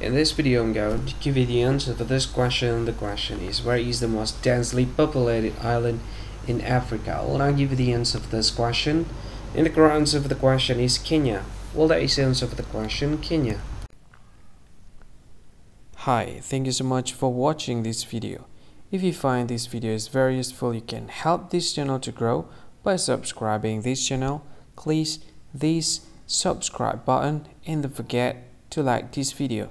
In this video I'm going to give you the answer to this question. The question is where is the most densely populated island in Africa? Well I'll give you the answer for this question. And the correct answer for the question is Kenya. Well that is the answer for the question Kenya. Hi, thank you so much for watching this video. If you find this video is very useful, you can help this channel to grow by subscribing this channel. Please this subscribe button and don't forget to like this video.